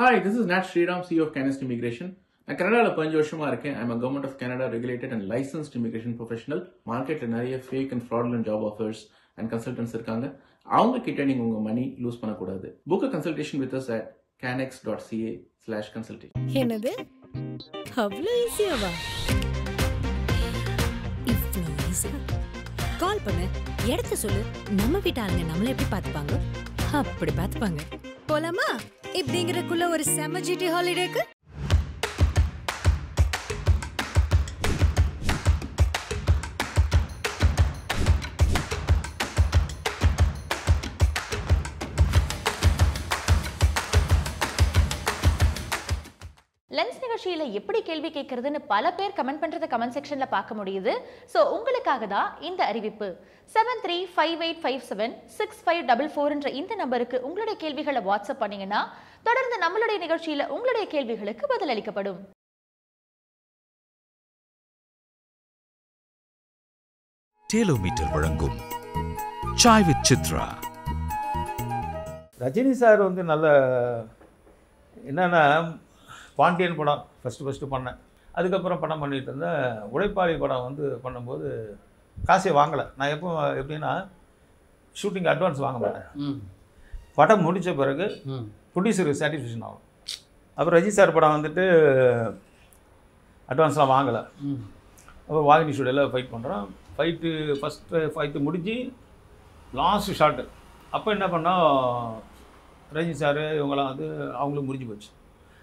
Hi this is not Sriram C of Canext immigration நான் கனடாவில் பதினஞ்சு வருஷமா இருக்கேன். I'm government of Canada regulated and licensed immigration professional மார்க்கெட்டில் நிறைய fake and fraudulent job offers and consultants இருக்காங்க. அவங்க கிட்ட நீங்க உங்க மணி லூஸ் பண்ணக்கூடாது. Book a consultation with us at Canex dot CA slash consultation என்னது அவ்வளோ ஈஸியாவா இவ்வளோ கால் பண்ணு. இடத்த சொல்லு. நம்ம வீட்டாளுங்க நம்மள எப்படி பார்த்துப்பாங்க? அப்படி பார்த்துப்பாங்க. போலாமா? இப்படிங்கிறக்குள்ள ஒரு செம ஜிடி ஹாலிடேக்கு லென்ஸ் நிகழ்ச்சியில எப்படி கேள்வி கேட்கறதுன்னு பல பேர் கமெண்ட் பண்றத கமெண்ட் செக்ஷன்ல பார்க்க முடியுது. ஸோ உங்களுக்காக தான் இந்த அறிவிப்பு. Seven three five eight five seven six five double ஃபோர்ன்ற இந்த நம்பருக்கு உங்களுடைய கேள்விகளை வாட்ஸ்அப் பண்ணீங்கன்னா தொடர்ந்து நம்மளுடைய நிகழ்ச்சியில உங்களுடைய கேள்விகளுக்கு பதிலளிக்கப்படும் டேலோமீட்டர் வழங்கும். Chai with Chitra Rajini sir வந்து நல்ல என்னென்னா பாண்டியன் படம் ஃபஸ்ட்டு ஃபஸ்ட்டு பண்ணேன். அதுக்கப்புறம் படம் பண்ணிட்டு இருந்தேன் உழைப்பாளி படம் வந்து பண்ணும்போது காசே வாங்கலை. நான் எப்போ எப்படின்னா ஷூட்டிங் அட்வான்ஸ் வாங்க மாட்டேன். படம் முடித்த பிறகு ப்ரொடியூசருக்கு சாட்டிஸ்ஃபேக்ஷன் ஆகும். அப்புறம் ரஜினி சார் படம் வந்துட்டு அட்வான்ஸ்லாம் வாங்கலை. அப்புறம் வாகினி ஸ்டுடியோவில் ஃபைட் பண்ணுறோம் ஃபைட்டு ஃபஸ்ட்டு ஃபைட்டு முடிஞ்சு லாஸ்ட் ஷாட்டு அப்போ என்ன பண்ணோம் ரஜினி சார் இவங்கெல்லாம் வந்து அவங்களுக்கு முடிஞ்சு போச்சு.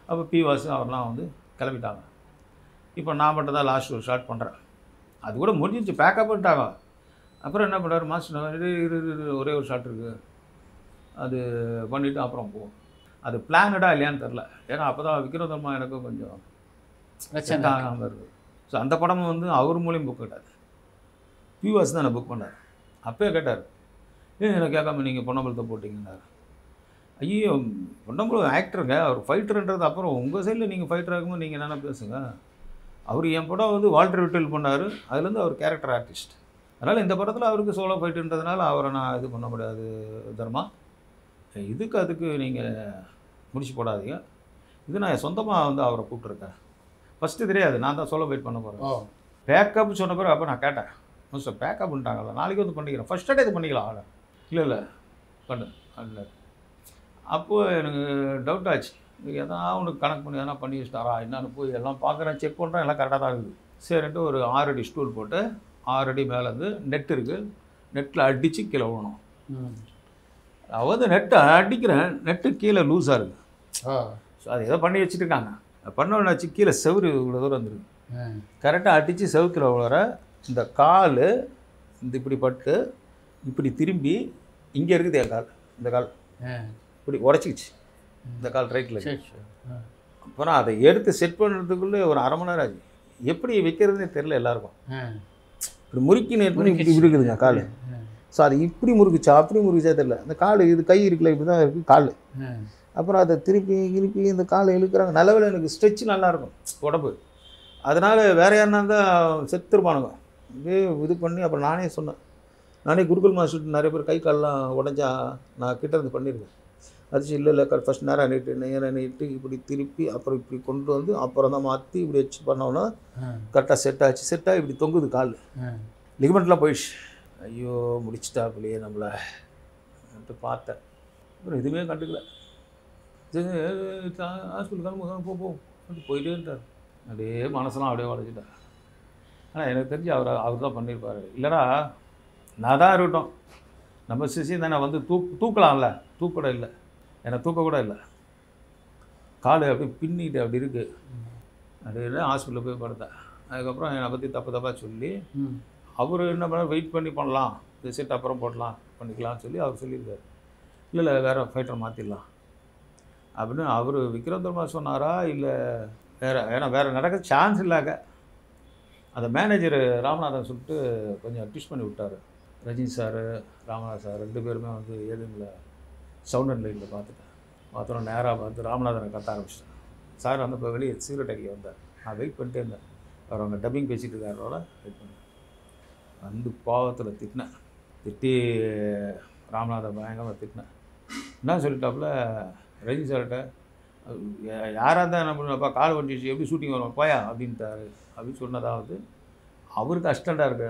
அப்போ பி வாசு அவர்லாம் வந்து கிளம்பிட்டாங்க. இப்போ நான் மட்டும் தான் லாஸ்ட் ஒரு ஷாட் பண்ணுறேன் அது கூட முடிஞ்சிச்சு பேக்கப் பண்ணிட்டாங்க. அப்புறம் என்ன பண்ணுறாரு மாஸ்டர் இரு ஒரே ஒரு ஷாட் இருக்குது அது பண்ணிவிட்டு அப்புறம் போவோம் அது பிளானடா இல்லையான்னு தெரில ஏன்னா அப்போ தான் விக்ரதர்மா எனக்கும் கொஞ்சம் ஆகாமல் இருக்குது ஸோ அந்த படமும் வந்து அவர் மூலியம் புக் கிடையாது பியூஎஸ் தான் நான் புக் பண்ணார். அப்பயே கேட்டார் ஏன் எனக்கு கேட்காம நீங்கள் பொன்னம்பலத்தை போட்டிங்கன்னாரு. ஐயோ பொன்னம்பலம் ஆக்டருங்க அவர் ஃபைட்டருன்றது அப்புறம் உங்கள் சைடில் நீங்கள் ஃபைட்டர் ஆகும்போது நீங்கள் என்னென்ன பேசுங்க? அவர் என் படம் வந்து வால்டர் விட்டல் பண்ணார். அதுலேருந்து அவர் கேரக்டர் ஆர்டிஸ்ட் அதனால் இந்த படத்தில் அவருக்கு சோலோ ஃபைட்டுன்றதுனால அவரை நான் இது பண்ண முடியாது தர்மா. இதுக்கு அதுக்கு நீங்கள் முடிச்சு போடாதீங்க. இது நான் சொந்தமாக வந்து அவரை கூப்பிட்ருக்கேன் ஃபஸ்ட்டு தெரியாது. நான் தான் சோலோ ஃபைட் பண்ண போகிறேன் பேக்கப் சொன்ன பிறகு அப்போ நான் கேட்டேன். சார் பேக்கப் பண்ணிட்டாங்கல்ல நாளைக்கு வந்து பண்ணிக்கிறேன். ஃபஸ்ட் டே இது பண்ணிக்கலாம். இல்லை இல்லை. பண்ணு. அப்போது எனக்கு டவுட் ஆச்சு. எதனா அவனுக்கு கணக்கு பண்ணி எதனா பண்ணி வச்சிட்டாரா? என்னன்னு போய் எல்லாம் பார்க்குறேன் செக் பண்ணுறேன் எல்லாம் கரெக்டாக தான் இருக்குது. சரின்ட்டு ஒரு ஆறு அடி ஸ்டூல் போட்டு ஆறு அடி மேலே வந்து நெட் இருக்குது நெட்டில் அடித்து கீழே விழணும். நான் வந்து நெட்டை அடிக்கிறேன். நெட்டு கீழே லூஸாக இருக்குது ஸோ அது ஏதோ பண்ணி வச்சுட்டு இருக்காங்க பண்ணவனாச்சு கீழே செவுரு இவ்வளோ தூரம் வந்துருக்கு. கரெக்டாக அடித்து செவுத்துல விழுற இந்த கால் இந்த இப்படி பட்டு இப்படி திரும்பி இங்கே இருக்குது என் கால். இந்த கால். இப்படி உடச்சிக்கிச்சு. இந்த கால் ரைட்டில் அப்புறம் அதை எடுத்து செட் பண்ணுறதுக்குள்ளே ஒரு அரை மணி நேரம் ஆச்சு. எப்படி வைக்கிறதுனே தெரில எல்லாருக்கும். இப்படி முறுக்கின்னு இப்படி இருக்குதுங்க கால். ஸோ அது இப்படி முறுக்குச்சா அப்படி முறுக்குச்சா தெரியல. இந்த கால் இது கை இருக்குல்ல இப்படி தான் இருக்குது கால் அப்புறம் அதை திருப்பி திருப்பி இந்த காலை இழுக்கிறாங்க. நல்லவேளை எனக்கு ஸ்ட்ரெச் நல்லாயிருக்கும் உடம்பு. அதனால் வேற யாருனா இருந்தால் செத்துருப்பானுங்க இதே இது பண்ணி அப்புறம் நானே சொன்னேன். நானே குருகுல் மாஸ்டர் நிறைய பேர் கை கால்லாம் உடஞ்சா நான் கிட்ட இருந்து பண்ணியிருக்கேன் அடிச்சு இல்லை இல்லை ஃபஸ்ட் நேராக நீட்டு நேராக நீட்டு இப்படி திருப்பி அப்புறம் இப்படி கொண்டு வந்து அப்புறம் தான் மாற்றி இப்படி வச்சு பண்ணோன்னா கரெக்டாக செட் ஆச்சு. செட்டாக இப்படி தொங்குது கால். லிகமெண்ட்லாம் போயிடுச்சு. ஐயோ முடிச்சிட்டாப்புலையே நம்மளை. பார்த்தேன். அப்புறம் எதுவுமே கண்டுக்கல. ஹாஸ்பிட்டல் கிளம்பு போ போ. போயிட்டே இருந்தார். அப்படியே மனசெல்லாம் அப்படியே உடச்சிட்டார் ஆனால் எனக்கு தெரிஞ்சு அவர் அவர் தான் பண்ணியிருப்பார். இல்லைனா நான் தான் இருக்கட்டும். நம்ம சிசி தானே வந்து தூக் தூக்கலாம்ல. தூக்கூட இல்லை. என்னை தூக்க கூட இல்லை. கால் அப்படியே பின்னிட்டு அப்படி இருக்குது அப்படியே ஹாஸ்பிட்டலில் போய் படுத்தேன். அதுக்கப்புறம் என்னை பற்றி தப்பு தப்பாக சொல்லி அவர் என்ன பண்ண வெயிட் பண்ணி பண்ணலாம். செட் அப்புறம் போடலாம் பண்ணிக்கலாம்னு சொல்லி அவர் சொல்லியிருக்காரு. இல்லை இல்லை வேறு ஃபைட்டர் மாற்றிடலாம் அப்படின்னு அவர் விக்ரம் தர்மா சொன்னாரா? இல்லை வேறு ஏன்னா வேறு நடக்க சான்ஸ் இல்லாக அந்த மேனேஜர் ராமநாதன் சொல்லிட்டு கொஞ்சம் ட்விஷ் பண்ணி விட்டார். ரஜினி சார் ராமநாதன் சார் ரெண்டு பேருமே வந்து ஏழுங்களை சவுண்ட் அண்ட் லைனில் பார்த்துட்டேன். பார்த்தோம் நேராக பார்த்து ராமநாதனை கத்த ஆரம்பிச்சிட்டேன். சார் வந்து இப்போ வெளியே சீக்கிரட் அடிக்க வந்தார். நான் வெயிட் பண்ணிட்டே இருந்தேன். அவர் அவங்க டப்பிங் பேசிகிட்டு இருக்காரோட வெயிட் பண்ணேன். வந்து பாவத்தில் திட்டினேன். திட்டி ராமநாதன் பயங்கரமாக திட்டினேன். என்ன சொல்லிட்டாப்புல? ரஜினி சார்கிட்ட யாராக இருந்தால் நம்மளப்பா கால் வண்டிச்சு எப்படி ஷூட்டிங் வரும்? போயா? அப்படின்ட்டாரு. அப்படின்னு சொன்னதாவது அவருக்கு அசிஸ்டண்ட்டாக இருக்க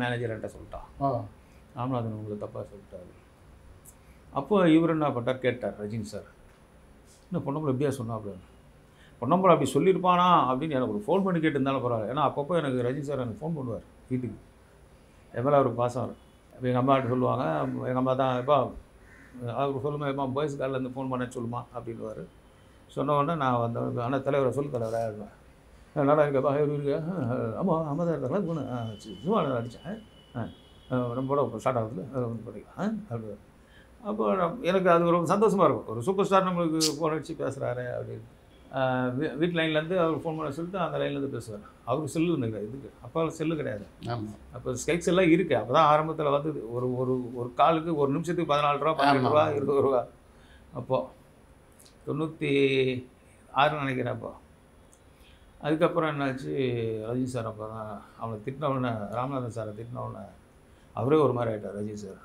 மேனேஜர் என்கிட்ட சொல்லிட்டான். ராமநாதன் உங்களை தப்பாக சொல்லிட்டாரு. அப்போ இவர் என்ன பண்ணார் கேட்டார் ரஜினி சார். என்ன பொன்னம்பலம் எப்படியா சொன்னாப்புல பொன்னம்பலம் அப்படி சொல்லியிருப்பானா? அப்படின்னு எனக்கு ஒரு ஃபோன் பண்ணி கேட்டிருந்தாலும் பரவாயில்ல. ஏன்னா அப்பப்போ எனக்கு ரஜினி சார் எனக்கு ஃபோன் பண்ணுவார் வீட்டுக்கு. எவ்வளோ அவருக்கு பாசம் வரும். எங்கள் அம்மாட்ட சொல்லுவாங்க எங்கள் அம்மா தான் எப்பா அவர் சொல்லுமா எப்பா பாய்ஸ் கார்லேருந்து ஃபோன் பண்ண சொல்லுமா அப்படின்வார் சொன்ன நான் வந்த ஆனால் தலைவரை சொல்லு தலைவராக இருப்பேன் நல்லா இருக்கப்பா இருக்கு? ஆமாம் ஆமாம் தான் இருக்காங்களா சும்மா அடித்தேன் ஆ நம்மளோட ஸ்டார்ட் ஆகுது அதை வந்து பண்ணிக்கலாம் அப்படி அப்போ எனக்கு அது ரொம்ப சந்தோஷமாக இருக்கும். ஒரு சூப்பர் ஸ்டார் நம்மளுக்கு ஃபோன் அடித்து பேசுகிறாரு அப்படின்னு. வீட்டு லைன்லேருந்து அவர் ஃபோன் பண்ண சொல்லிட்டு அந்த லைன்லேருந்து பேசுவார். அவருக்கு செல்லு இல்லை இதுக்கு அப்போ செல்லு கிடையாது. அப்போ ஸ்கைக்ஸ் எல்லாம் இருக்குது அப்போ தான் ஆரம்பத்தில் வந்தது. ஒரு ஒரு ஒரு காலுக்கு ஒரு நிமிஷத்துக்கு பதினாலு ரூபா பன்னெண்டு ரூபா. இருபது ரூபா. அப்போது தொண்ணூற்றி ஆறு நினைக்கிறேன் அப்போ. அதுக்கப்புறம் என்னாச்சு? ரஜினி சார் அப்போ தான் அவனை திட்டினவுடனே ராமநாதன் சாரை திட்டினவுடனே அவரே ஒரு மாதிரி ஆகிட்டார் ரஜினி சார்.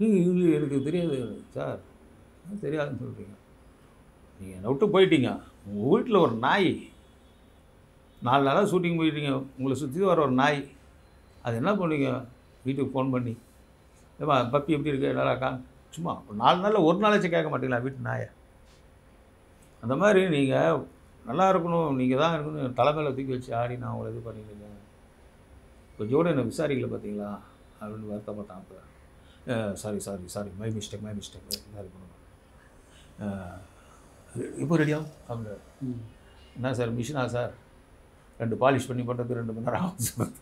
"ஏய், இது எனக்கு தெரியாது. சார் தெரியாதுன்னு சொல்கிறீங்க நீங்கள் என்னை விட்டு போயிட்டீங்க. உங்கள் வீட்டில் ஒரு நாய். நாலு நாளாக ஷூட்டிங் போயிட்டீங்க. உங்களை சுற்றி வர ஒரு நாய். அது என்ன பண்ணுவீங்க? வீட்டுக்கு ஃபோன் பண்ணி ஏமா பப்பி எப்படி இருக்கு? நல்லாக்கா சும்மா நாலு நாளில் ஒரு நாளாச்சும் கேட்க மாட்டீங்களா வீட்டு நாயை? அந்த மாதிரி நீங்கள் நல்லா இருக்கணும். நீங்கள் தான் இருக்கணும். தலைமையில் தூக்கி வச்சு ஆடி நான் உங்களை இது பண்ணியிருக்கேன் கொஞ்சம் கூட என்னை விசாரிக்கல பார்த்தீங்களா அப்படின்னு வருத்தப்பட்டான் அப்போ. Sorry sorry sorry my mistake my mistake sorry பண்ணுவேன் இப்போ ரெடியாகும் ம். என்ன சார் மிஷினா சார் ரெண்டு பாலிஷ் பண்ணி பண்ணுறது ரெண்டு மணி நேரம் ஆகும் சார்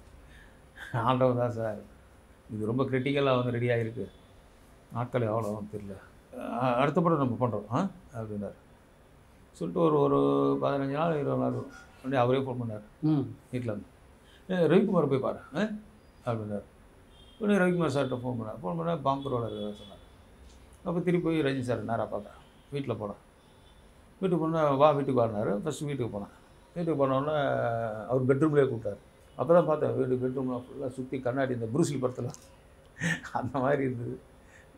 ஆண்டவன் தான் சார் இது ரொம்ப கிரிட்டிக்கலாக வந்து ரெடி ஆகிருக்கு நாட்கள் எவ்வளோ தெரியல. அடுத்த படம் நம்ம பண்ணுறோம் ஆ அப்படின்னாரு. சொல்லிட்டு ஒரு ஒரு பதினஞ்சு நாள் இருபது நாள் அப்படியே அவரே ஃபோன் பண்ணார். ம். வீட்டில் வந்து. "ஏய், ரவிக்குமார் போய் பாரு. ஆ அப்படின்னாரு. உடனே ரவிக்குமார் சார்கிட்ட ஃபோன் பண்ணார் ஃபோன் பண்ணால் பாம்பரோட சொன்னார். அப்போ திருப்பி போய் ரஜினி சார் நேராக பார்த்தேன் வீட்டில் போனேன் வீட்டுக்கு போனால் வா வீட்டுக்கு வாடினாரு ஃபஸ்ட்டு வீட்டுக்கு போனேன். வீட்டுக்கு போனோடனே அவர் பெட்ரூம்லேயே கூப்பிட்டாரு. அப்போ தான் பார்த்தேன் வீடு பெட்ரூமில் ஃபுல்லாக சுற்றி கண்ணாடி இந்த புருசில் படத்தில். அந்த மாதிரி இருந்தது.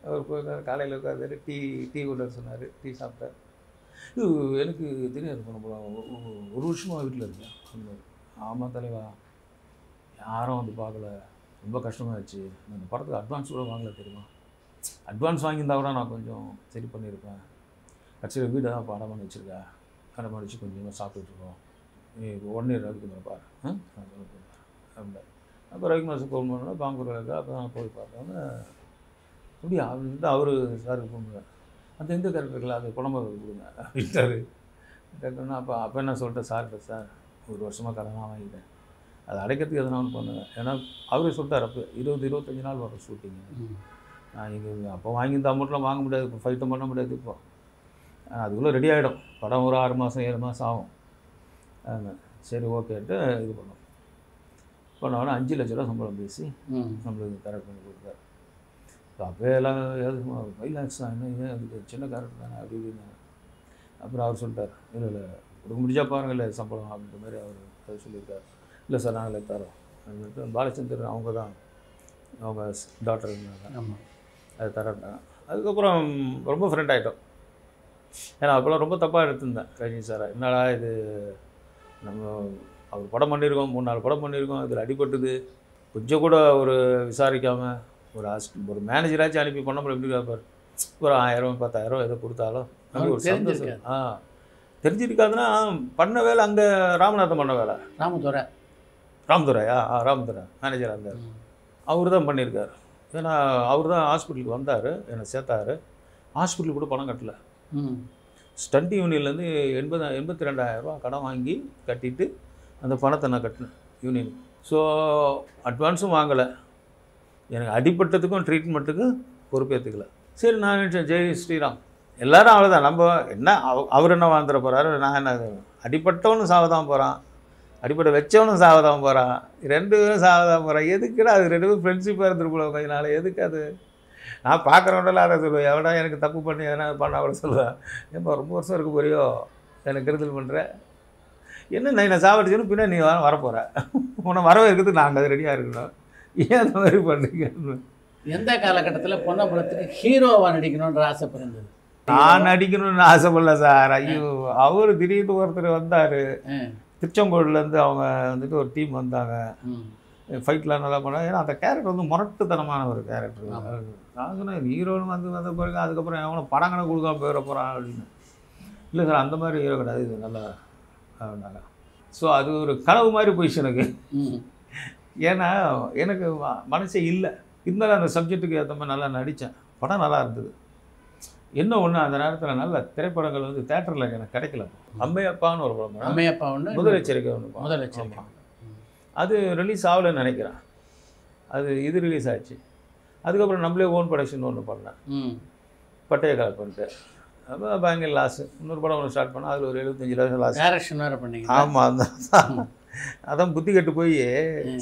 அவர் போய் காலையில் உட்காந்து டீ டீ கொண்டு சொன்னார். டீ சாப்பிட்டார். இது எனக்கு தெரியாது பண்ண போகலாம் ஒரு வருஷமாக வீட்டில் இருக்கேன். ஆமாம் தலைவா. யாரும் வந்து பார்க்கல. ரொம்ப கஷ்டமாகிடுச்சு நான் அந்த படத்துக்கு அட்வான்ஸ் கூட வாங்கல தெரியுமா? அட்வான்ஸ் வாங்கியிருந்தா கூட நான் கொஞ்சம் சரி பண்ணியிருப்பேன். கட்சியில் வீடு தான் படம் பண்ணி வச்சுருக்கா. படம் பண்ணி வச்சு கொஞ்சமாக சாப்பிட்டுட்ருக்கோம். நீ ஒன் இயர் ரவிக்குமார் பாரு. ஆ? நான் சொல்ல போகிறேன் அப்போ ரவிக்குமார் ஃபோன் பண்ணோன்னா பாங்கூர் இருக்கா? அப்போ நான் போய் பார்த்தோன்னே அப்படியா? அப்படின்ட்டு அவர் சாருக்கு ஃபோன் பண்ணார். அந்த எந்த கேரக்டருக்குல அது குழம்பு கொடுங்க. அப்படின்ட்டாரு. கேட்டோன்னா அப்போ அப்போ என்ன சொல்லிட்டேன் சார்கிட்ட சார். ஒரு வருஷமாக கடனாக வாங்கிட்டேன். அதை அடைக்கிறதுக்கு எதனா ஒன்று பண்ணுவேன் ஏன்னா அவரே சொல்லிட்டார் அப்போ இருபது இருபத்தஞ்சி நாள் வரும் ஷூட்டிங் நான் இங்கே அப்போ வாங்கியிருந்த அமௌண்ட்லாம் வாங்க முடியாது இப்போ ஃபைட்டும் பண்ண முடியாது இப்போ. அதுக்குள்ளே ரெடி ஆகிடும் படம் ஒரு ஆறு மாதம் ஏழு மாதம் ஆகும். சரி ஓகேன்ட்டு இது பண்ணோம். பண்ணோன்னா அஞ்சு லட்ச ரூபா சம்பளம் பேசி நம்மளுக்கு கரெக்ட் பண்ணி கொடுத்தாரு. இப்போ அப்போயே எல்லாம் எது ஃபைவ் லேக்ஸ் தான் என்ன ஏன் அதுக்கு சின்ன கேரக்டர் தானே அப்படி இப்படின்னு அப்புறம் அவர் சொல்லிட்டார் இல்லை இல்லை கொடுக்க முடிஞ்சா பாருங்க இல்லை சம்பளம் அப்படின்ற மாதிரி அவர் சொல்லியிருக்காரு. இல்லை சார் நாங்களே தரோம் அப்படின்ட்டு பாலச்சந்தர் அவங்க தான். அவங்க டாக்டர் இருந்தாங்க ஆமாம் அது தரேன் அதுக்கப்புறம் ரொம்ப ஃப்ரெண்ட் ஆகிட்டோம் ஏன்னா அப்போல்லாம் ரொம்ப தப்பாக எடுத்திருந்தேன். ரஜினி சாரை. என்னடா இது? நம்ம அவர் படம் பண்ணியிருக்கோம் மூணு நாலு படம் பண்ணியிருக்கோம் இதில் அடிபட்டுது. கொஞ்சம் கூட ஒரு விசாரிக்காமல் ஒரு அசிஸ்ட் ஒரு மேனேஜராச்சும் அனுப்பி பண்ண முடியும் எப்படி கேட்பார் ஒரு ஆயிரம் பத்தாயிரம் ஏதோ கொடுத்தாலும். ஒரு சந்தோஷம். ஆ. தெரிஞ்சிருக்காதுன்னா பண்ண வேலை அங்கே ராமநாதன் பண்ண வேலை. ராமதுரை. ராமதுரையா ஆ ராமதுரை மேனேஜராக இருந்தார். அவர் தான் பண்ணியிருக்காரு. ஏன்னா அவர் தான் ஹாஸ்பிட்டலுக்கு வந்தார் என்னை சேர்த்தாரு. ஹாஸ்பிட்டலுக்கு கூட பணம் கட்டல. ம். ஸ்டண்ட் யூனியன்லேருந்து எண்பது எண்பத்தி ரெண்டாயிரரூவா கடன் வாங்கி கட்டிட்டு அந்த பணத்தை நான் கட்டினேன் யூனியன் ஸோ அட்வான்ஸும் வாங்கலை. எனக்கு அடிப்பட்டதுக்கும் ட்ரீட்மெண்ட்டுக்கும் பொறுப்பேற்றுக்கல சரி நான் நினச்சேன் ஜெய் ஸ்ரீராம். எல்லாரும் அவ்வளோதான் நம்ம என்ன அவ- அவர் என்ன வாழ்ந்துட போகிறாரு நான் என்ன அடிப்பட்டவனும் சாவதான் போகிறான் அடிப்பட்ட வச்சவனும் சாவதான் போகிறான் ரெண்டு பேரும் சாவதான் போகிறான் எதுக்குடா அது? ரெண்டு பேரும் ஃப்ரெண்ட்ஷிப்பாக போல கொஞ்ச நாள் எதுக்கு அது? நான் பார்க்குறவனெல்லாம் அதை சொல்லுவேன். எவனா எனக்கு தப்பு பண்ணி எதனா பண்ணா கூட சொல்லுவேன் ஏன்பா ரொம்ப வருஷம் இருக்க போறியோ? எனக்கு கருதல் பண்ணுற என்ன நான் என்னை சாவடிச்சோன்னு பின்னாடி நீ வர வரப்போகிற உன்னை வரவே இருக்கிறதுக்கு நாங்கள் அது ரெடியாக இருக்கணும். ஏன் அந்த மாதிரி பண்ணுறீங்க எந்த காலகட்டத்தில் பொன்னம்பலத்துக்கு ஹீரோவாக நடிக்கணுன்ற ஆசை பிறந்தது? நான் நடிக்கணும்னு ஆசைப்படல சார். ஐயோ அவர் திடீர்னு ஒருத்தர் வந்தார். திருச்செங்கோடுலேருந்து அவங்க வந்துட்டு ஒரு டீம் வந்தாங்க. ஃபைட்லாம் நல்லா பண்ணாங்க. ஏன்னா அந்த கேரக்டர் வந்து முரட்டுத்தனமான ஒரு கேரக்டர் நான் சொன்னேன் ஹீரோன்னு வந்து வந்த பிறகு அதுக்கப்புறம் எவனை படம் கணக்கு கொடுக்காம போயிட போகிறான் அப்படின்னு. இல்லை சார் அந்த மாதிரி ஹீரோ கிடையாது. இது நல்லா நல்லா ஸோ அது ஒரு கனவு மாதிரி போயிடுச்சு எனக்கு. ஏன்னா எனக்கு மனசே இல்லை. இருந்தாலும் அந்த சப்ஜெக்ட்டுக்கு ஏற்ற மாதிரி நல்லா நடித்தேன். படம் நல்லா இருந்தது. என்ன ஒன்று அந்த நேரத்தில் நல்ல திரைப்படங்கள் வந்து தேட்டரில் எனக்கு கிடைக்கல. அம்மையப்பான்னு ஒரு படம் அம்மையப்பா ஒன்று முதல் எச்சரிக்கை ஒன்று முதல் எச்சரிக்கை. அது ரிலீஸ் ஆகலைன்னு நினைக்கிறேன். அது இது ரிலீஸ் ஆச்சு. அதுக்கப்புறம் நம்மளே ஓன் ப்ரொடக்ஷன் ஒன்று பண்ணேன். ம். பட்டைய கலப்பன்ட்டு அப்போ பயங்கர லாஸ் இன்னொரு படம் ஒன்று ஸ்டார்ட் பண்ணால் அதில் ஒரு எழுபத்தஞ்சு லட்சம் லாஸ் டைரக்ஷன் வேறு பண்ணீங்க ஆமாம் அந்த அதான் புத்தி கெட்டு போய்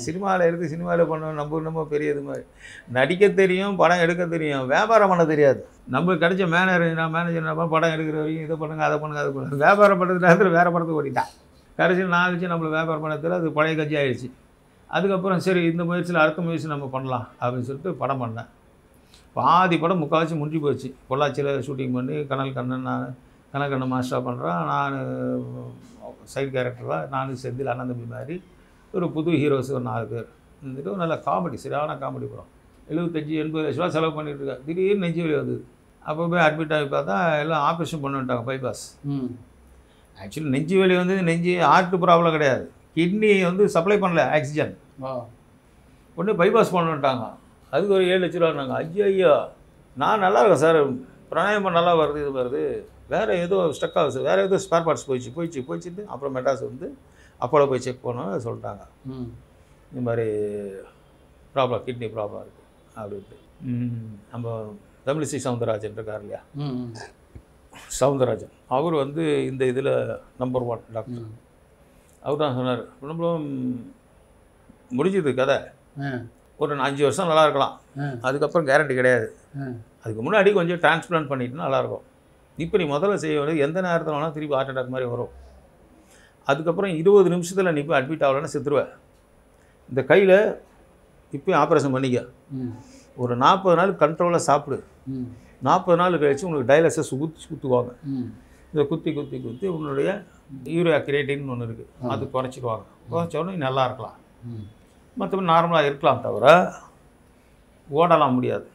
சினிமாவில் இருந்து சினிமாவில் பண்ண நம்ம நம்ம பெரிய இது மாதிரி. நடிக்க தெரியும் படம் எடுக்க தெரியும். வியாபாரம் பண்ண தெரியாது. நம்மளுக்கு கிடைச்ச மேனேஜர் நான் மேனேஜர் நம்ம படம் எடுக்கிற வரைக்கும் இதை பண்ணுங்க அதை பண்ணுங்க அதை பண்ணுங்க. வியாபாரம் பண்ணுறது நேரத்தில் வேறு படத்துக்கு ஓடிட்டான் கடைசியில் நான் வச்சு நம்மளை வியாபாரம் பண்ண தெரியல அது பழைய கட்சி ஆயிடுச்சு. அதுக்கப்புறம் சரி இந்த முயற்சியில் அடுத்த முயற்சி நம்ம பண்ணலாம் அப்படின்னு சொல்லிட்டு படம் பண்ணேன். பாதி படம் முக்கால்வாசி முடிஞ்சு போச்சு. பொள்ளாச்சியில் ஷூட்டிங் பண்ணி கனல் கண்ணன் நான் கனல் கண்ணன் மாஸ்டராக பண்ணுறேன் நான் சைடு கேரக்டராக நான் செந்தில் தம்பி மாதிரி ஒரு புது ஹீரோஸ் ஒரு நாலு பேர். இருந்துட்டு ஒரு நல்ல காமெடி சரியான காமெடி படம். எழுபத்தஞ்சி எண்பது லட்ச ரூபா செலவு பண்ணிட்டு இருக்கேன் திடீர்னு நெஞ்சு வலி வந்தது அப்போ போய் அட்மிட் ஆகி பார்த்தா எல்லாம் ஆப்ரேஷன் பண்ணிட்டாங்க பைபாஸ் ம். ஆக்சுவலி நெஞ்சு வலி வந்து நெஞ்சு ஹார்ட் ப்ராப்ளம் கிடையாது. கிட்னி வந்து சப்ளை பண்ணல ஆக்சிஜன் உடனே பைபாஸ் பண்ணிட்டாங்க அதுக்கு ஒரு ஏழு லட்ச ரூபாங்க ஐயோ ஐயோ நான் நல்லா இருக்கேன் சார். பிராணாயாமம் நல்லா வருது இது வருது. வேறு ஏதோ ஸ்டக் ஆகுது. வேறு ஏதோ ஸ்பேர் பார்ட்ஸ் போயிடுச்சு போயிடுச்சு போயிடுச்சுட்டு அப்புறம் மெட்ராஸ் வந்து அப்போலோ போய் செக் பண்ணோம் சொல்லிட்டாங்க. இந்த மாதிரி ப்ராப்ளம் கிட்னி ப்ராப்ளம் இருக்குது அப்படின்ட்டு. நம்ம தமிழிசை சவுந்தரராஜன் இருக்கார் இல்லையா? சவுந்தரராஜன். அவர் வந்து இந்த இதில் நம்பர் ஒன் டாக்டர். அவர் தான் சொன்னார் நம்மளும் முடிஞ்சது கதை. ஒரு அஞ்சு வருஷம் நல்லா இருக்கலாம். அதுக்கப்புறம் கேரண்டி கிடையாது. அதுக்கு முன்னாடி கொஞ்சம் டிரான்ஸ்பிளான்ட் பண்ணிட்டு நல்லாயிருக்கும் இப்போ நீ முதல்ல செய்ய வேண்டியது எந்த நேரத்தில் வேணால் திருப்பி ஹார்ட் அட்டாக் மாதிரி வரும். அதுக்கப்புறம் இருபது நிமிஷத்தில் நீ போய் அட்மிட் ஆகலைன்னா செத்துருவேன். இந்த கையில் இப்போயும் ஆப்ரேஷன் பண்ணிக்க. ஒரு நாற்பது நாள் கண்ட்ரோலாக சாப்பிடு. நாற்பது நாள் கழிச்சு உங்களுக்கு டயலிசிஸ் குத்தி குத்துவாங்க இதை குத்தி குத்தி குத்தி உன்னுடைய யூரியா கிரேட்டின்னு ஒன்று இருக்குது அது குறைச்சிடுவாங்க. குறைச்ச உடனே நீ நல்லா இருக்கலாம். மற்றபடி நார்மலாக இருக்கலாம் தவிர ஓடலாம் முடியாது.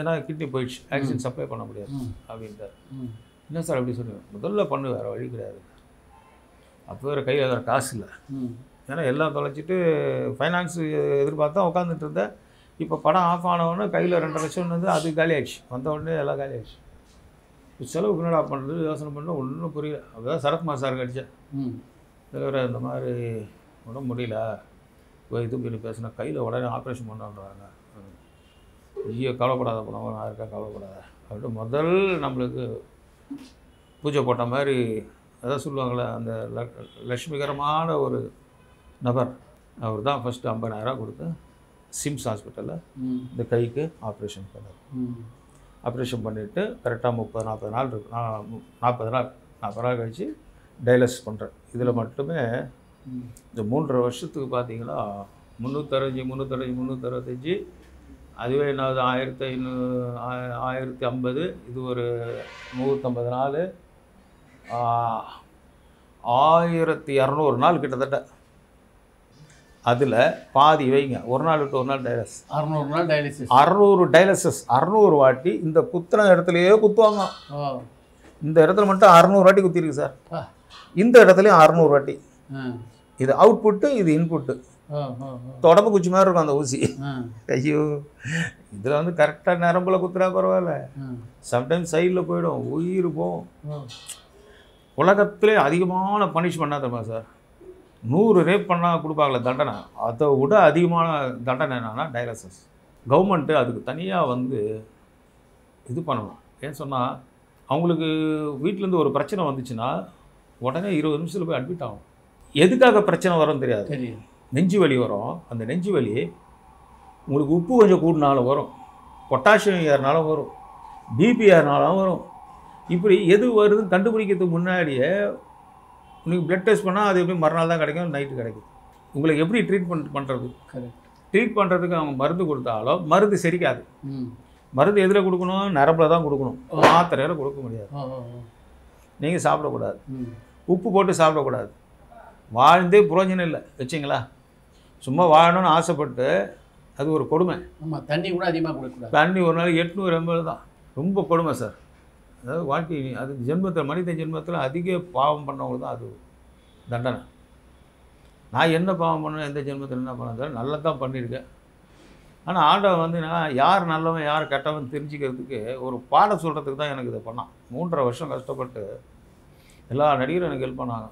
ஏன்னா கிட்னி போயிடுச்சு. ஆக்சிஜன் சப்ளை பண்ண முடியாது. அப்படின்ட்டார். என்ன சார் அப்படி சொல்லுவேன் முதல்ல பண்ணு வேறு வழி கிடையாது. அப்போ வேறு கையில் வேறு காசு இல்லை. ஏன்னா எல்லாம் தொலைச்சிட்டு ஃபைனான்ஸ் எதிர்பார்த்தா உட்காந்துட்டு இருந்தேன். இப்போ படம் ஆஃப் ஆனவுடனே கையில் ரெண்டரை லட்சம் வந்து அது காலி ஆயிடுச்சு. வந்த உடனே எல்லாம் காலி ஆயிடுச்சு. செலவுக்கு என்னடா பண்ணுறது யோசனை பண்ண ஒன்றும் புரியல. அப்பதான் சரத்குமார் சார் கடிச்சேன். தலைவர் இந்த மாதிரி உடம்பு முடியல. போய் இது பேசினா கையில் உடனே ஆப்ரேஷன் பண்ணான்றாங்க ஐயோ கவலைப்படாத படம் நான் இருக்கேன் கவலைப்படாத. அப்படின்னு முதல் நம்மளுக்கு பூஜை போட்ட மாதிரி அதான் சொல்லுவாங்களே அந்த லட்சுமிகரமான ஒரு நபர் அவர் தான் ஃபஸ்ட்டு ஐம்பதாயிரம் கொடுத்து சிம்ஸ் ஹாஸ்பிட்டலில் இந்த கைக்கு ஆப்ரேஷன் பண்ணார். ஆப்ரேஷன் பண்ணிவிட்டு கரெக்டாக முப்பது நாற்பது நாள் இருக்கு. நான் நாற்பது நாள் நாற்பது நாள் கழிச்சு டயலிசிஸ் பண்ணுறேன் இதில் மட்டுமே இந்த மூன்றரை வருஷத்துக்கு பார்த்தீங்கன்னா முந்நூற்றறுபஞ்சு முந்நூற்றறுபஞ்சு முந்நூற்றறுபத்தஞ்சி அதுவே என்னது ஆயிரத்தி ஐநூறு ஆய- ஆயிரத்தி ஐம்பது இது ஒரு நூற்றம்பது நாள். ஆயிரத்தி இரநூறு நாள் கிட்டத்தட்ட. அதில் பாதி வைங்க ஒரு நாள் விட்டு ஒரு நாள் டயலிசிஸ் அறுநூறு நாள் டயாலிசிஸ் அறநூறு டயலிசிஸ் அறநூறு வாட்டி இந்த குத்துன இடத்துலையே குத்துவாங்க. இந்த இடத்துல மட்டும் அறநூறு வாட்டி குத்திருக்கு சார். இந்த இடத்துலையும் அறநூறு வாட்டி. இது அவுட்புட்டு இது இன்புட்டு தொடப்பு குச்சி மாதிரி இருக்கும் அந்த ஊசி. ஐயோ இதில் வந்து கரெக்டாக நரம்புல குத்துறா பரவாயில்ல. சம்டைம்ஸ் சைடில் போயிடும் உயிர் போகும். உலகத்திலே அதிகமான பனிஷ் பண்ணாதமா சார் நூறு ரேப் பண்ணால் கொடுப்பாங்களே தண்டனை. அதை விட அதிகமான தண்டனை என்னன்னா டயாலிசிஸ் கவர்மெண்ட்டு அதுக்கு தனியாக வந்து இது பண்ணணும். ஏன் சொன்னால் அவங்களுக்கு வீட்டிலேருந்து ஒரு பிரச்சனை வந்துச்சுன்னா உடனே இருபது நிமிஷத்தில் போய் அட்மிட் ஆகும் எதுக்காக பிரச்சனை வரும்னு தெரியாது. தெரியும் நெஞ்சு வலி வரும். அந்த நெஞ்சு வலி உங்களுக்கு உப்பு கொஞ்சம் கூட்டினாலும் வரும். பொட்டாசியம் ஏறினாலும் வரும். பிபி ஏறினாலும் வரும். இப்படி எது வருதுன்னு கண்டுபிடிக்கிறதுக்கு முன்னாடியே உங்களுக்கு பிளட் டெஸ்ட் பண்ணால் அது எப்படி மறுநாள் தான் கிடைக்கும் நைட்டு கிடைக்கும். உங்களுக்கு எப்படி ட்ரீட்மெண்ட் பண்ணுறது ட்ரீட் பண்ணுறதுக்கு அவங்க மருந்து கொடுத்தாலும் மருந்து செரிக்காது. மருந்து எதில் கொடுக்கணும்? நரம்பில் தான் கொடுக்கணும். மாத்திரையில் கொடுக்க முடியாது. நீங்கள் சாப்பிடக்கூடாது. உப்பு போட்டு சாப்பிடக்கூடாது. வாழ்ந்தே புரோஜனம் இல்லை. வச்சிங்களா? சும்மா வாழணும்னு ஆசைப்பட்டு அது ஒரு கொடுமை. ஆமாம் தண்ணி கூட அதிகமாக கொடுக்கக்கூடாது. தண்ணி ஒரு நாளைக்கு எட்நூறு எண்பது தான். ரொம்ப கொடுமை சார். அதாவது வாழ்க்கை அது ஜென்மத்தில் மனித ஜென்மத்தில் அதிக பாவம் பண்ணவங்களுக்கு தான் அது தண்டனை. நான் என்ன பாவம் பண்ணேன் எந்த ஜென்மத்தில் என்ன பண்ணேன் நல்லா தான் பண்ணியிருக்கேன். ஆனால் ஆண்டவன் வந்து நான் யார் நல்லவன் யார் கெட்டவன் தெரிஞ்சுக்கிறதுக்கு ஒரு பாடம் சொல்கிறதுக்கு தான் எனக்கு இதை பண்ணான். மூன்றரை வருஷம் கஷ்டப்பட்டு எல்லா நடிகரும் எனக்கு ஹெல்ப் பண்ணாங்க.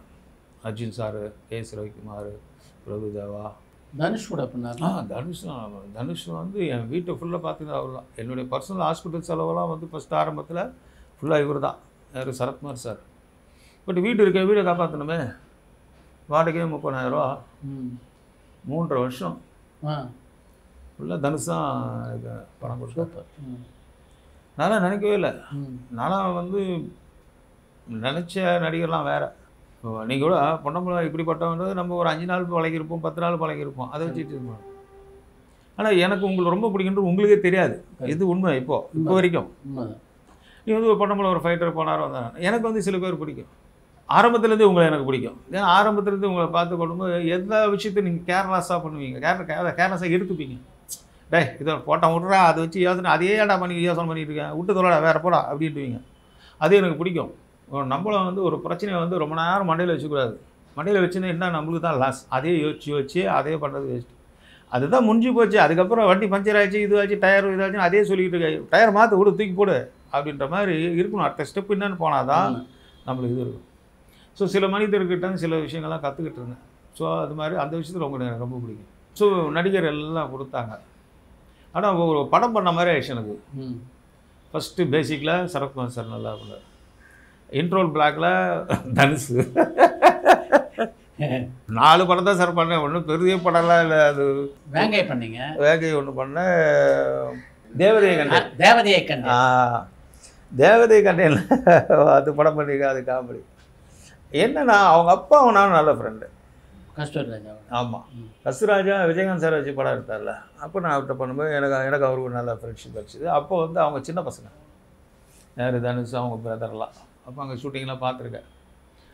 அர்ஜுன் சாரு எஸ் ரவிக்குமார் பிரபுதேவா தனுஷ் கூட பண்ணார் ஆ தனுஷ் தனுஷ் வந்து என் வீட்டை ஃபுல்லாக பார்த்துக்கிது அவர் தான். என்னுடைய பர்சனல் ஹாஸ்பிட்டல் செலவெல்லாம் வந்து ஃபஸ்ட் ஆரம்பத்தில் ஃபுல்லாக இவர் தான். யார்? சரத்குமார் சார் பட் வீடு இருக்க வீடை காப்பாற்றணுமே வாடகையே முப்பதாயிரரூவா ம். மூன்றரை வருஷம். ஆ. ஃபுல்லாக தனுஷ் தான் பணம் கொடுத்தாரு. சூப்பர். ம். நான்லாம் நினைக்கவே இல்லை. நான்லாம் வந்து நினச்ச நடிகர்லாம் வேறு. நீங்கள் கூட பொன்னம்பலம் இப்படிப்பட்டவன்றது நம்ம ஒரு அஞ்சு நாள் பழகிருப்போம் பத்து நாள் பழகிருப்போம் அதை வச்சுட்டு இருப்போம் ஆனால் எனக்கு உங்களுக்கு ரொம்ப பிடிக்குன்றது உங்களுக்கே தெரியாது. இது உண்மை? இப்போ இப்போ வரைக்கும். நீ வந்து ஒரு பொன்னம்பலம் ஒரு ஃபைட்டர் போனார் வந்தார். எனக்கு வந்து சில பேர் பிடிக்கும். ஆரம்பத்துலேருந்தே உங்களை எனக்கு பிடிக்கும். ஏன்னா ஆரம்பத்துலேருந்து உங்களை பார்த்து கொள்ளும்போது எந்த விஷயத்தையும் நீங்கள் கேர்லெஸ்ஸாக பண்ணுவீங்க. கேர் கேர் கேர்லெஸ்ஸாக எடுத்துப்பீங்க. டேய் இதை போட்டான் விட்றா அதை வச்சு யோசனை அதே ஏன்டா பண்ணி யோசனை பண்ணிட்டு இருக்கேன் விட்டு தொலைடா வேற போடா அப்படின்ட்டுவீங்க அது எனக்கு பிடிக்கும். ஒரு நம்மள வந்து ஒரு பிரச்சனையை வந்து ரொம்ப நேரம் மண்டையில் வச்சுக்கூடாது. மண்டையில் வச்சுன்னா என்ன? நம்மளுக்கு தான் லாஸ் அதே யோசிச்சு யோசிச்சு அதே பண்ணுறது வேஸ்ட் அதுதான் முடிஞ்சு போச்சு. அதுக்கப்புறம் வண்டி பஞ்சர் ஆச்சு இது ஆச்சு டயர் இதாச்சு அதே சொல்லிக்கிட்டு இருக்க. டயர் மாற்ற விடு தூக்கி போடு அப்படின்ற மாதிரி இருக்கணும். அடுத்த ஸ்டெப் என்னன்னு போனால் தான் நம்மளுக்கு இது இருக்கும். ஸோ சில மனிதர்கிட்ட சில விஷயங்கள்லாம் கற்றுக்கிட்டு இருந்தேன். ஸோ அது மாதிரி அந்த விஷயத்தில் ரொம்ப எனக்கு ரொம்ப பிடிக்கும். ஸோ நடிகர் எல்லாம் கொடுத்தாங்க. ஆனால் ஒரு படம் பண்ண மாதிரி ஆயிடுச்சு எனக்கு. ஃபஸ்ட்டு பேசிக்கில் சரத்குமார் சார் நல்லா பண்ணார் இன்ட்ரோல் பிளாக்ல தனுஷ் நாலு படம் தான் சார் பண்ணேன். ஒன்றும் பெரிய படம்லாம் இல்லை அது. வேங்கை பண்ணீங்க. வேகை ஒன்று பண்ணேன். தேவதையை கண்டேன். தேவதையை கண்டு ஆ, தேவதை கண்டேன். அது படம் பண்ணியிருக்கேன் அது காமெடி. என்னன்னா அவங்க அப்பாவும் நானும் நல்ல ஃப்ரெண்டு கஸ்தூரி ராஜாவோட ஆமாம் கஸ்தராஜா விஜயகாந்த் சார் வச்சு படம் எடுத்தார்ல. அப்போ நான் அவர்கிட்ட பண்ணும்போது எனக்கு எனக்கு அவருக்கு நல்ல ஃப்ரெண்ட்ஷிப் வச்சுது அப்போ வந்து அவங்க சின்ன பசங்க. யார் தனுஷ் அவங்க பிரதர்லாம் அப்போ அங்கே ஷூட்டிங்லாம் பார்த்துருக்கேன்.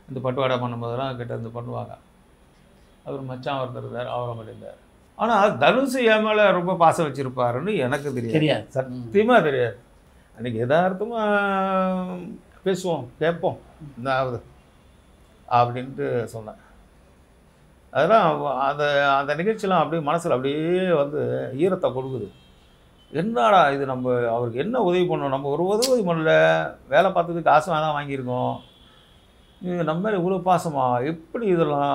இந்த பட்டுவாடை பண்ணும்போதெல்லாம் கிட்ட இருந்து பண்ணுவாங்க. அவர் மச்சான் ஒருத்தர் இருந்தார் அவரை பண்ணியிருந்தார் ஆனால் தனுஷ் என் மேலே ரொம்ப பாசம் வச்சுருப்பாருன்னு எனக்கு தெரியாது. தெரியாது. சத்தியமாக தெரியாது. அன்றைக்கி யதார்த்தமாக பேசுவோம் கேட்போம். இந்த ஆகுது அப்படின்ட்டு சொன்னேன். அதெல்லாம் அந்த அந்த நிகழ்ச்சியெலாம் அப்படியே மனசில் அப்படியே வந்து ஈரத்தை கொடுக்குது. என்னடா இது நம்ம அவருக்கு என்ன உதவி பண்ணோம் நம்ம ஒரு உதவி பண்ணல. வேலை பார்த்ததுக்கு காசு வேணாம் வாங்கியிருக்கோம். இது நம்ம இவ்வளோ பாசமா? எப்படி இதெல்லாம்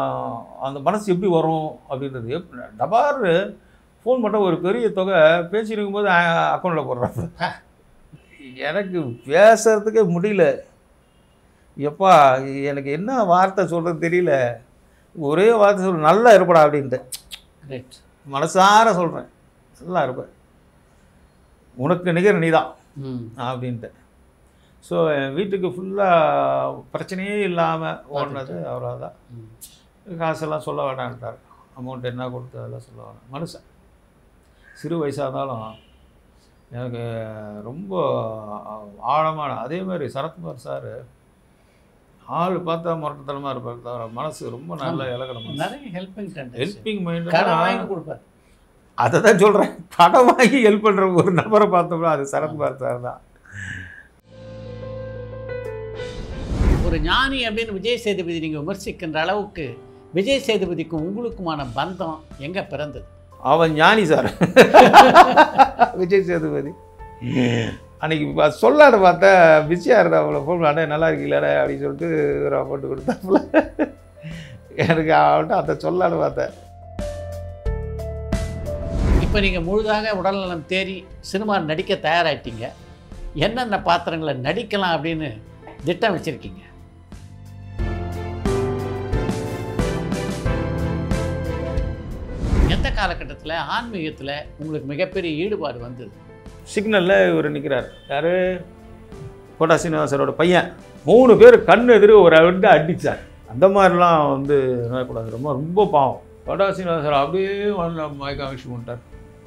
அந்த மனசு எப்படி வரும் அப்படின்றது? டபார் ஃபோன் பண்ண ஒரு பெரிய தொகை பேசிட்டு இருக்கும்போது அக்கௌண்ட்டில் போடுறாங்க எனக்கு பேசுறதுக்கே முடியல. எப்பா எனக்கு என்ன வார்த்தை சொல்கிறது தெரியல. ஒரே வார்த்தை சொல்ல நல்லா இருப்படா அப்படின்ட்டு. மனசார சொல்கிறேன் நல்லா இருப்பேன். உனக்கு நிகர் நீதான் அப்படின்ட்டு. ஸோ என் வீட்டுக்கு ஃபுல்லாக பிரச்சனையே இல்லாமல் ஓடினது அவராக தான். காசெல்லாம் சொல்ல வேண்டான்ட்டார். அமௌண்ட் என்ன கொடுத்து அதெல்லாம் சொல்ல வேண்டாம் மனுஷன். சிறு வயசாக இருந்தாலும் எனக்கு ரொம்ப ஆழமான அதே மாதிரி சரத்குமார் சார் ஆள் பார்த்தா முரட்டத்தனமாக இருப்பார் தவிர மனசு ரொம்ப நல்ல இலக்கணம் நிறைய ஹெல்பிங் ஹெல்பிங் மைண்ட் கொடுப்பார். அதை தான் சொல்கிறேன் கடன் வாங்கி ஹெல்ப் பண்ணுற ஒரு நபரை பார்த்தோம்னா அது சரத்குமார் சார் தான். ஒரு ஞானி அப்படின்னு விஜய் சேதுபதி நீங்கள் விமர்சிக்கின்ற அளவுக்கு விஜய் சேதுபதிக்கும் உங்களுக்குமான பந்தம் எங்கே பிறந்தது? அவன் ஞானி சார் விஜய் சேதுபதி. அன்னைக்கு சொல்லாட பார்த்தா பிஸியாக இருந்தா அவளை ஃபோன் அண்ணே நல்லா இருக்கீங்களாடே அப்படின்னு சொல்லிட்டு ஒரு அமௌண்ட் கொடுத்தாப்புல. எனக்கு அவன்கிட்ட அதை சொல்லாட பார்த்தேன். இப்போ நீங்கள் முழுதாக உடல்நலம் தேறி சினிமா நடிக்க தயாராகிட்டீங்க என்னென்ன பாத்திரங்களை நடிக்கலாம் அப்படின்னு திட்டம் வச்சுருக்கீங்க? எந்த காலகட்டத்தில் ஆன்மீகத்தில் உங்களுக்கு மிகப்பெரிய ஈடுபாடு வந்தது? சிக்னலில் இவர் நிற்கிறார் யார்? கோட்டா சீனிவாசரோட பையன். மூணு பேர் கண் எதிர ஒரு வந்து அடித்தார் அந்த மாதிரிலாம் வந்து கூடாது ரொம்ப ரொம்ப பாவம். கோட்டா சீனிவாசர் அப்படியே மயக்கம் பண்ணிட்டார்